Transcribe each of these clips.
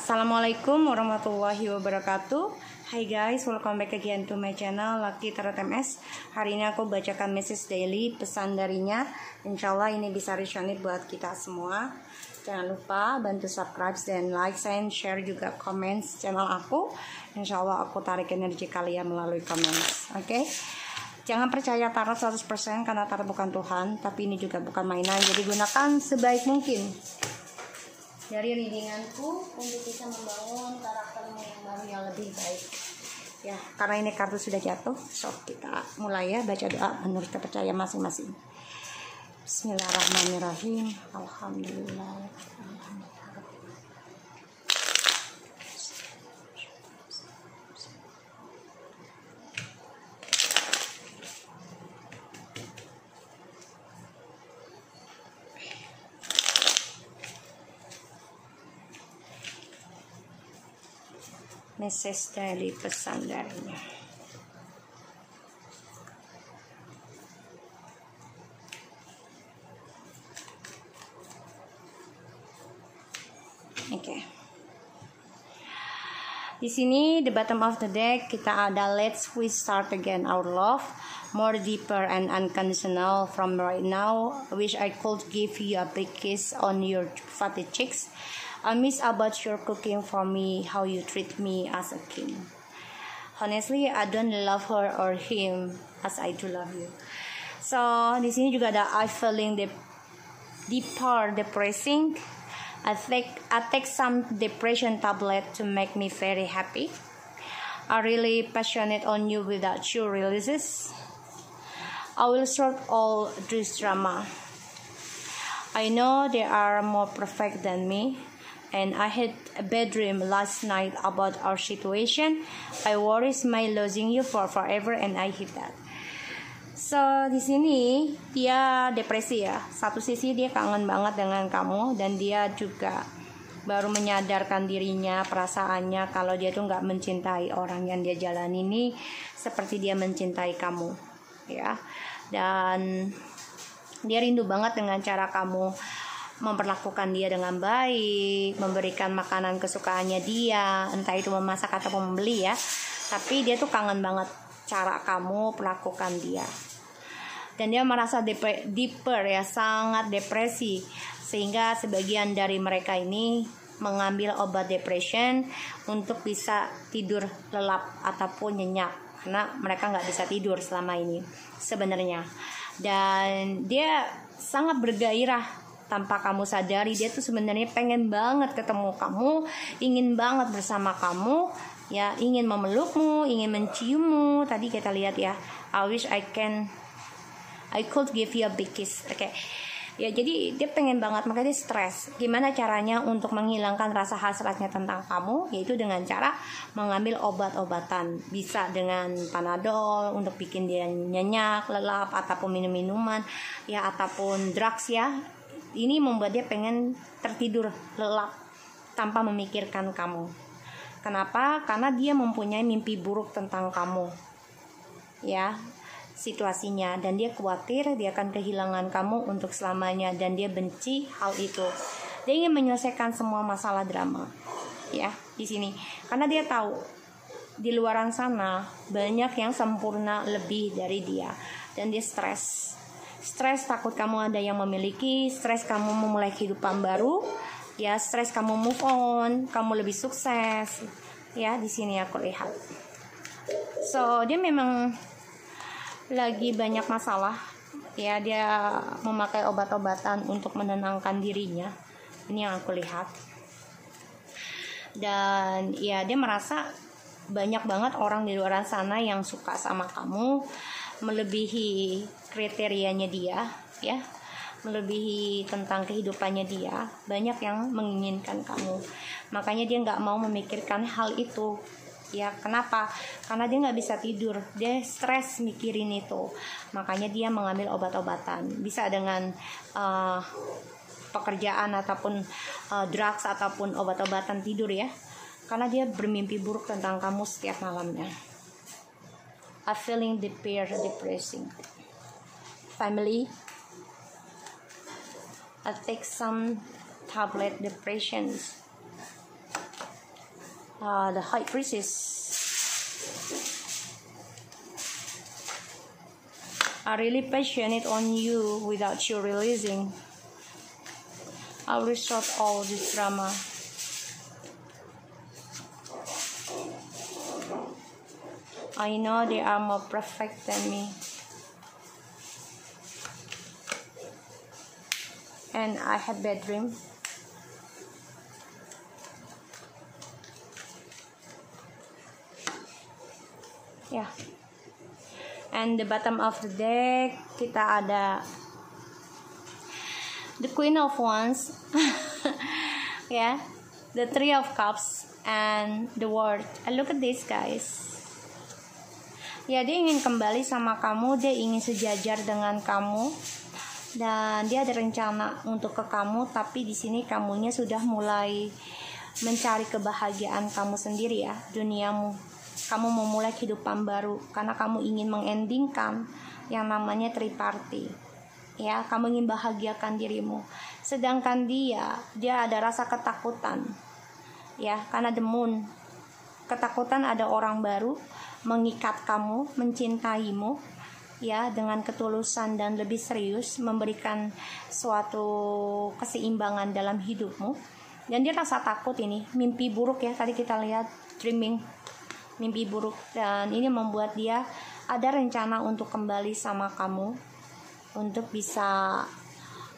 Assalamualaikum warahmatullahi wabarakatuh. Hai guys, welcome back again to my channel Lucky Tarot MS Hari ini aku bacakan message daily pesan darinya. Insya Allah ini bisa resonate buat kita semua. Jangan lupa bantu subscribe dan like share juga comments channel aku. Insya Allah aku tarik energi kalian melalui comments Oke? Okay? Jangan percaya tarot 100% karena tarot bukan Tuhan Tapi ini juga bukan mainan. Jadi gunakan sebaik mungkin dari readinganku untuk bisa membangun karaktermu yang baru yang lebih baik. Ya karena ini kartu sudah jatuh so kita mulai ya baca doa menurut kepercayaan masing-masing. Bismillahirrahmanirrahim. Alhamdulillah message dari pesan darinya Oke. Okay. Di sini the bottom of the deck kita ada let's we start again our love more deeper and unconditional from right now. Wish I could give you a big kiss on your fatty cheeks I miss about your cooking for me, how you treat me as a king. Honestly, I don't love her or him as I do love you. So di sini juga ada I feeling the deep, deeper depressing. I take I take some depression tablet to make me very happy. I really passionate on you without you releases. I will sort all this drama. I know they are more perfect than me and I had a bad dream last night about our situation. I worries my losing you for forever and I hate that. So di sini dia depresi ya. Satu sisi dia kangen banget dengan kamu dan dia juga baru menyadarkan dirinya perasaannya kalau dia tuh nggak mencintai orang yang dia jalani ini seperti dia mencintai kamu ya dan dia rindu banget dengan cara kamu memperlakukan dia dengan baik, memberikan makanan kesukaannya dia, entah itu memasak atau membeli ya. Tapi dia tuh kangen banget cara kamu perlakukan dia. Dan dia merasa deeper ya, sangat depresi. Sehingga sebagian dari mereka ini mengambil obat depression untuk bisa tidur lelap ataupun nyenyak karena mereka nggak bisa tidur selama ini sebenarnya dan dia sangat bergairah tanpa kamu sadari dia tuh sebenarnya pengen banget ketemu kamu ingin banget bersama kamu ya ingin memelukmu ingin menciummu. Tadi kita lihat ya I wish I can I could give you a big kiss. Oke. Okay. ya jadi dia pengen banget makanya dia stres. Gimana caranya untuk menghilangkan rasa hasratnya tentang kamu? Yaitu dengan cara mengambil obat-obatan. Bisa dengan panadol untuk bikin dia nyenyak lelap ataupun minum minuman ya ataupun drugs ya ini membuat dia pengen tertidur lelap tanpa memikirkan kamu. Kenapa? Karena dia mempunyai mimpi buruk tentang kamu. Ya, situasinya dan dia khawatir dia akan kehilangan kamu untuk selamanya dan dia benci hal itu. Dia ingin menyelesaikan semua masalah drama. Ya, di sini. Karena dia tahu di luaran sana banyak yang sempurna lebih dari dia dan dia stres stres takut kamu ada yang memiliki, stres kamu memulai kehidupan baru, ya stres kamu move on, kamu lebih sukses. Ya, di sini aku lihat. So, dia memang lagi banyak masalah. Ya, dia memakai obat-obatan untuk menenangkan dirinya. Ini yang aku lihat. Dan ya, dia merasa banyak banget orang di luar sana yang suka sama kamu melebihi kriterianya dia ya. Melebihi tentang kehidupannya dia. Banyak yang menginginkan kamu. Makanya dia nggak mau memikirkan hal itu. Ya kenapa? Karena dia nggak bisa tidur. Dia stres mikirin itu. Makanya dia mengambil obat-obatan. Bisa dengan uh, pekerjaan ataupun uh, drugs ataupun obat-obatan tidur ya. Karena dia bermimpi buruk tentang kamu setiap malamnya a feeling deep-peer depressing. Family, I take some tablet depressions. uh, the high priestess are really passionate on you without you releasing. I'll restore all this drama. I know they are more perfect than me. And I have bad dream. Yeah. And the bottom of the deck kita ada the Queen of Wands. yeah. The Three of Cups and the World. And look at this guys ya dia ingin kembali sama kamu dia ingin sejajar dengan kamu. Dan dia ada rencana untuk ke kamu tapi di sini kamunya sudah mulai mencari kebahagiaan kamu sendiri ya duniamu. Kamu memulai kehidupan baru karena kamu ingin mengendingkan yang namanya triparty ya kamu ingin bahagiakan dirimu. Sedangkan dia dia ada rasa ketakutan. Ya karena moon. Ketakutan ada orang baru mengikat kamu, mencintaimu, ya dengan ketulusan dan lebih serius memberikan suatu keseimbangan dalam hidupmu. Dan dia rasa takut ini mimpi buruk ya tadi kita lihat dreaming mimpi buruk. Dan ini membuat dia ada rencana untuk kembali sama kamu untuk bisa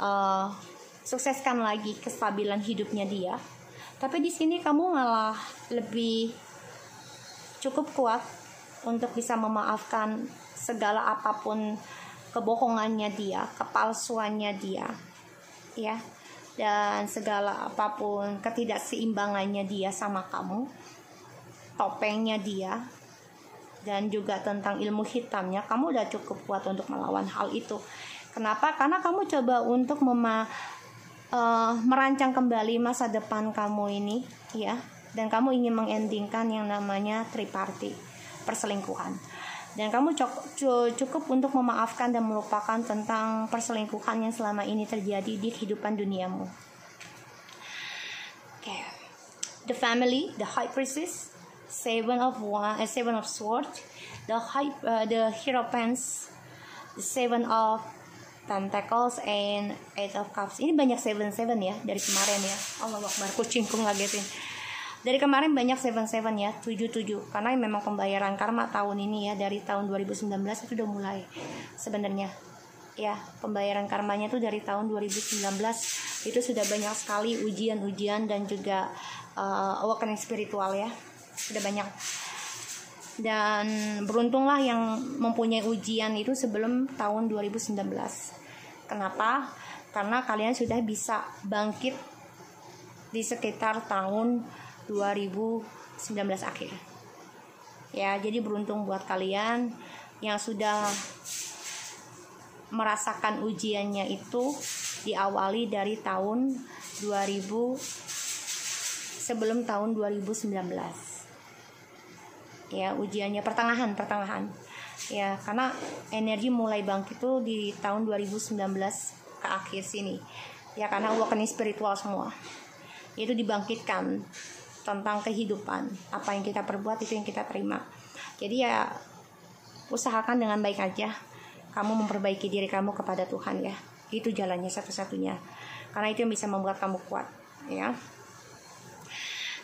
uh, sukseskan lagi kestabilan hidupnya dia. Tapi di sini kamu malah lebih cukup kuat untuk bisa memaafkan segala apa pun kebohongannya dia, kepalsuannya dia, ya, dan segala apa pun ketidakseimbangannya dia sama kamu, topengnya dia, dan juga tentang ilmu hitamnya, kamu udah cukup kuat untuk melawan hal itu. Kenapa? Karena kamu coba untuk mema, uh, merancang kembali masa depan kamu ini, ya, dan kamu ingin mengendingkan yang namanya triparty perselingkuhan dan kamu cukup untuk memaafkan dan melupakan tentang perselingkuhan yang selama ini terjadi di kehidupan duniamu. Okay. The family, the high priestess, seven of one, uh, seven of sword, the high, uh, the hierophants, the seven of pentacles and eight of cups. Ini banyak seven seven ya dari kemarin ya. Allah Akbar, kucingku ngagetin dari kemarin banyak seven seven ya tujuh tujuh karena memang pembayaran karma tahun ini ya dari tahun 2019 itu udah mulai sebenarnya. Ya pembayaran karmanya tuh dari tahun 2019 itu sudah banyak sekali ujian-ujian dan juga uh, awakening spiritual ya. Sudah banyak. Dan beruntunglah yang mempunyai ujian itu sebelum tahun 2019 kenapa? Karena kalian sudah bisa bangkit di sekitar tahun 2019 akhir. Ya, jadi beruntung buat kalian yang sudah merasakan ujiannya itu diawali dari tahun 2000 sebelum tahun 2019. Ya, ujiannya pertengahan, pertengahan. Ya, karena energi mulai bangkit itu di tahun 2019 ke akhir sini. Ya, karena awakening spiritual semua. Itu dibangkitkan tentang kehidupan. Apa yang kita perbuat itu yang kita terima. Jadi ya usahakan dengan baik aja. Kamu memperbaiki diri kamu kepada Tuhan ya. Itu jalannya satu-satunya. Karena itu yang bisa membuat kamu kuat ya.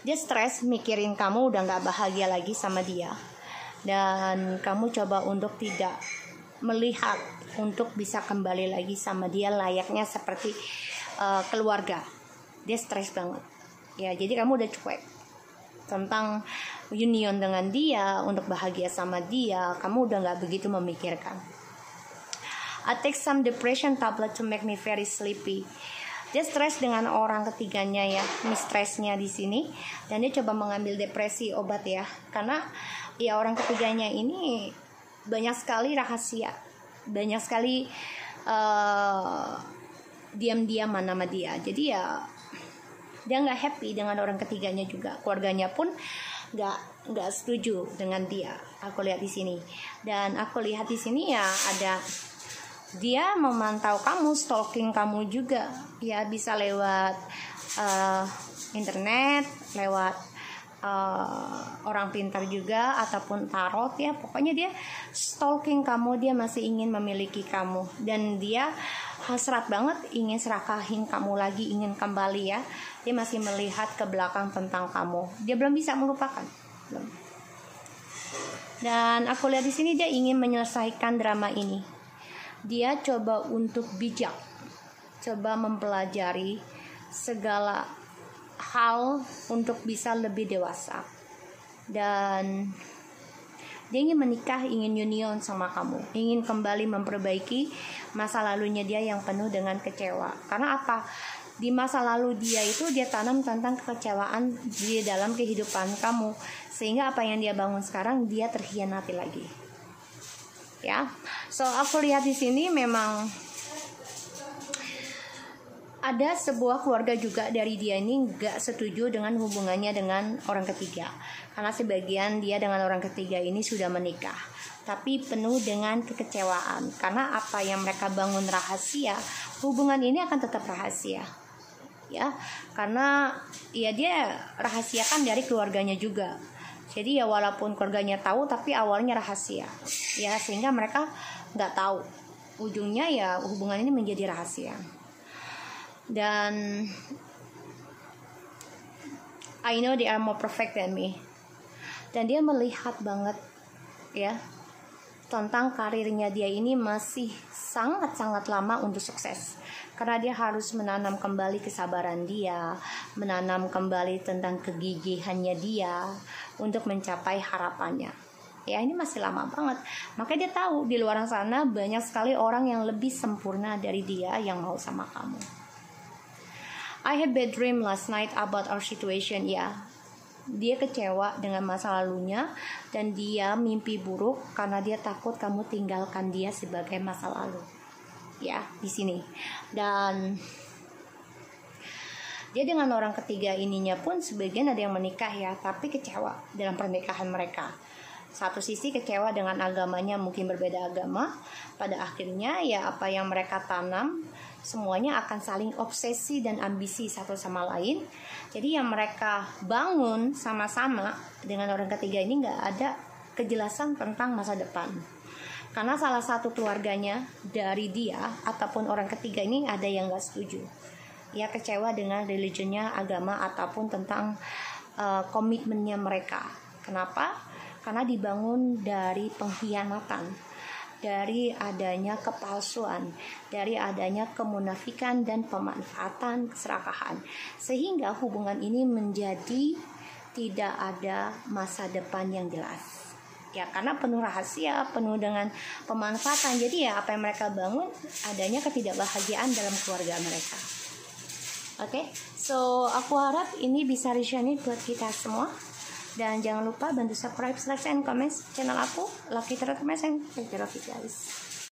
Dia stres mikirin kamu udah nggak bahagia lagi sama dia. Dan kamu coba untuk tidak melihat untuk bisa kembali lagi sama dia layaknya seperti uh, keluarga. Dia stres banget ya jadi kamu udah cuek tentang union dengan dia untuk bahagia sama dia kamu udah nggak begitu memikirkan. I take some depression tablet to make me very sleepy. Dia stres dengan orang ketiganya ya mistressnya di sini. Dan dia coba mengambil depresi obat ya karena ya orang ketiganya ini banyak sekali rahasia banyak sekali uh, diam-diaman nama dia. Jadi ya dia nggak happy dengan orang ketiganya juga. Keluarganya pun nggak nggak setuju dengan dia. Aku lihat di sini. Dan aku lihat di sini ya ada dia memantau kamu stalking kamu juga. Ya bisa lewat uh, internet lewat uh, orang pintar juga ataupun tarot ya. Pokoknya dia stalking kamu dia masih ingin memiliki kamu. Dan dia hasrat banget ingin serakahin kamu lagi ingin kembali ya dia masih melihat ke belakang tentang kamu. Dia belum bisa melupakan. Belum. Dan aku lihat di sini dia ingin menyelesaikan drama ini. Dia coba untuk bijak. Coba mempelajari segala hal untuk bisa lebih dewasa. Dan dia ingin menikah, ingin union sama kamu, ingin kembali memperbaiki masa lalunya dia yang penuh dengan kecewa. Karena apa? Di masa lalu dia itu dia tanam tentang kekecewaan di dalam kehidupan kamu, sehingga apa yang dia bangun sekarang dia terhianati lagi. Ya, so aku lihat di sini memang ada sebuah keluarga juga dari dia ini nggak setuju dengan hubungannya dengan orang ketiga. Karena sebagian dia dengan orang ketiga ini sudah menikah. Tapi penuh dengan kekecewaan. Karena apa yang mereka bangun rahasia hubungan ini akan tetap rahasia ya. Karena ya dia rahasiakan dari keluarganya juga. Jadi ya walaupun keluarganya tahu tapi awalnya rahasia. Ya sehingga mereka nggak tahu. Ujungnya ya hubungan ini menjadi rahasia. Dan I know they are more perfect than me. Dan dia melihat banget ya tentang karirnya dia ini masih sangat-sangat lama untuk sukses karena dia harus menanam kembali kesabaran dia, menanam kembali tentang kegigihannya dia untuk mencapai harapannya. Ya ini masih lama banget. Makanya dia tahu di luar sana banyak sekali orang yang lebih sempurna dari dia yang mau sama kamu. I had bad dream last night about our situation ya. Dia kecewa dengan masa lalunya dan dia mimpi buruk karena dia takut kamu tinggalkan dia sebagai masa lalu. Ya, di sini. Dan dia dengan orang ketiga ininya pun sebagian ada yang menikah ya, tapi kecewa dalam pernikahan mereka satu sisi kecewa dengan agamanya mungkin berbeda agama pada akhirnya ya apa yang mereka tanam semuanya akan saling obsesi dan ambisi satu sama lain. Jadi yang mereka bangun sama-sama dengan orang ketiga ini nggak ada kejelasan tentang masa depan. Karena salah satu keluarganya dari dia ataupun orang ketiga ini ada yang nggak setuju. Ya kecewa dengan religionnya agama ataupun tentang uh, komitmennya mereka. Kenapa? Karena dibangun dari pengkhianatan, dari adanya kepalsuan, dari adanya kemunafikan dan pemanfaatan keserakahan, sehingga hubungan ini menjadi tidak ada masa depan yang jelas. Ya, karena penuh rahasia, penuh dengan pemanfaatan. Jadi ya apa yang mereka bangun adanya ketidakbahagiaan dalam keluarga mereka. Oke, okay? so aku harap ini bisa resonate buat kita semua. Dan jangan lupa bantu subscribe, like, and comment channel aku. Lucky Terus and thank you guys.